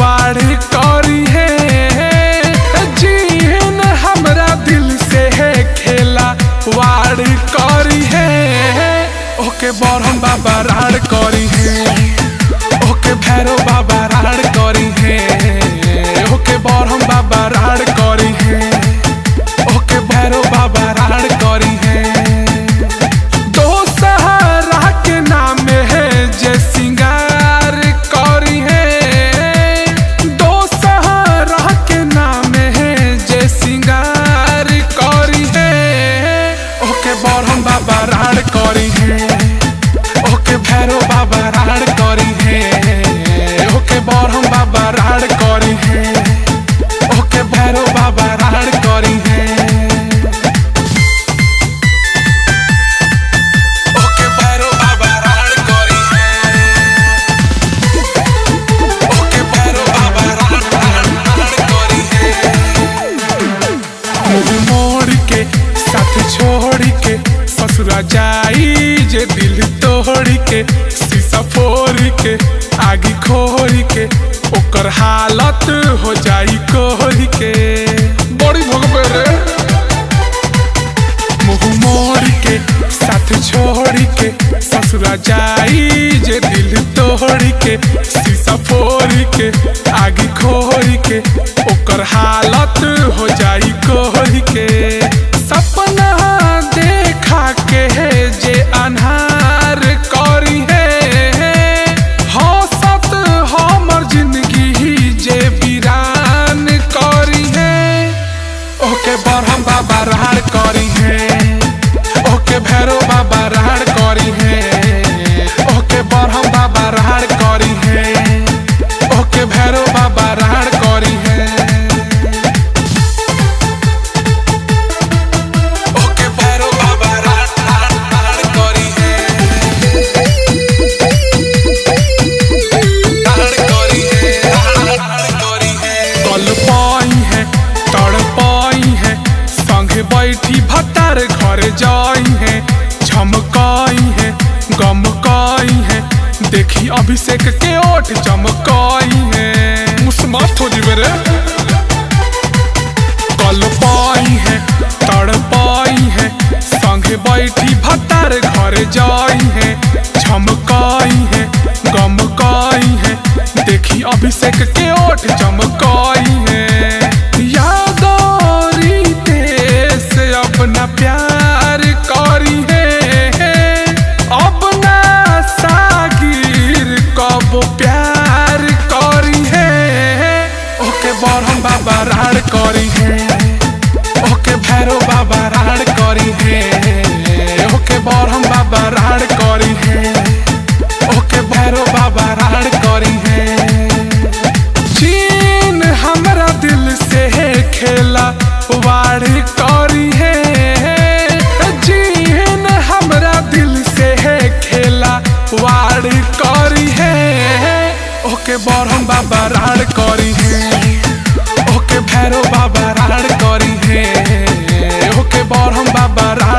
वार करी है। जीन हमरा दिल से है खेला। वार करी है। ओके बरहम बाबा राड़ करी है। ओके भैरव बाबा राड़ करी है। ओके बरम बाबा recording. जे दिल तोड़ के शीशा फोड़ के आगे खोड़ के ओकर हालत हो जाई कोहर के बड़ी भगवान रे। मुँह मोड़ के साथ छोड़ के ससुरा जाई जे दिल तोड़ के शीशा फोड़ के आगे खोड़ के ओकर हालत हो जाई had a सेक के ओठ चमकाई है मुस्मा थोड़ी बेर कल पाई है तड़ पाई है संगे बैठी भतर घर जाई है चमकाई है गमकाई है देखी अभिषेक के ओठ चमकाई है बाबा राड़ करी है। ओके भैरव बाबा राड़ करी है। ओके बरहम बाबा राड़ करी है। ओके भैरव बाबा राड़ करी है। चीन हमारा दिल से खेला, वाड़ करी है। वाड़ करी है। ओके बरहम बाबा राड़ करी है। के भैरव बाबा राड़ करी है। ओके बौर हम बाबा राड़